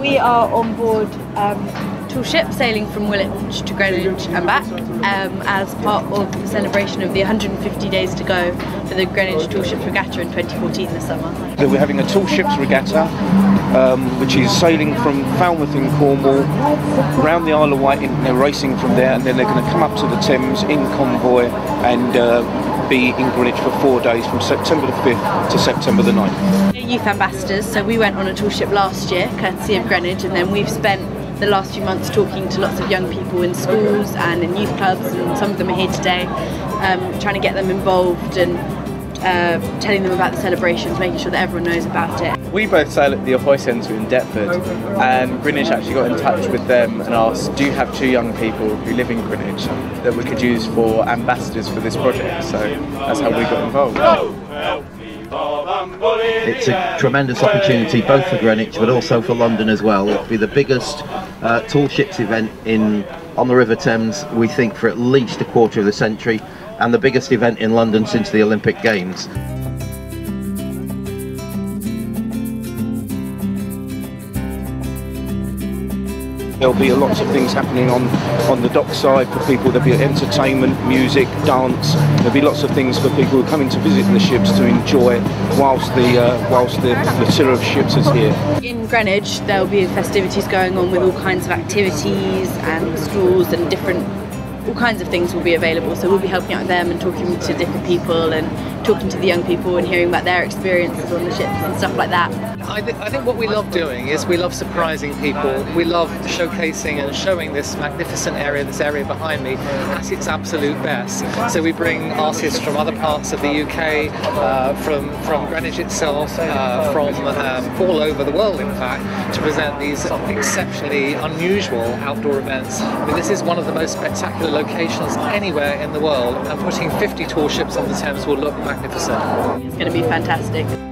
We are on board um, tall ship sailing from Woolwich to Greenwich and back um, as part of the celebration of the 150 days to go for the Greenwich Tall Ships Regatta in 2014 this summer. So we're having a tall ships regatta, um, which is sailing from Falmouth in Cornwall, round the Isle of Wight, and they're racing from there, and then they're going to come up to the Thames in convoy and uh, be in Greenwich for four days from September the 5th to September the 9th. Youth ambassadors, so we went on a tall ship last year, courtesy of Greenwich, and then we've spent the last few months talking to lots of young people in schools and in youth clubs, and some of them are here today, um, trying to get them involved and uh, telling them about the celebrations, making sure that everyone knows about it. We both sail at the Ahoy Centre in Deptford, and Greenwich actually got in touch with them and asked, "Do you have two young people who live in Greenwich that we could use for ambassadors for this project?" So that's how we got involved. It's a tremendous opportunity both for Greenwich but also for London as well. It'll be the biggest uh, tall ships event in on the River Thames, we think, for at least a quarter of the century, and the biggest event in London since the Olympic Games. There'll be lots of things happening on, on the dockside for people. There'll be entertainment, music, dance. There'll be lots of things for people who are coming to visit the ships to enjoy whilst the uh, whilst the flotilla of ships is here. In Greenwich, there'll be festivities going on with all kinds of activities and stalls and different all kinds of things will be available. So we'll be helping out them and talking to different people and talking to the young people and hearing about their experiences on the ships and stuff like that. I, th- I think what we love doing is we love surprising people. We love showcasing and showing this magnificent area, this area behind me, at its absolute best. So we bring artists from other parts of the UK, uh, from from Greenwich itself, uh, from um, all over the world, in fact, to present these exceptionally unusual outdoor events. I mean, this is one of the most spectacular locations anywhere in the world, and putting 50 tall ships on the Thames will look magnificent. It's going to be fantastic.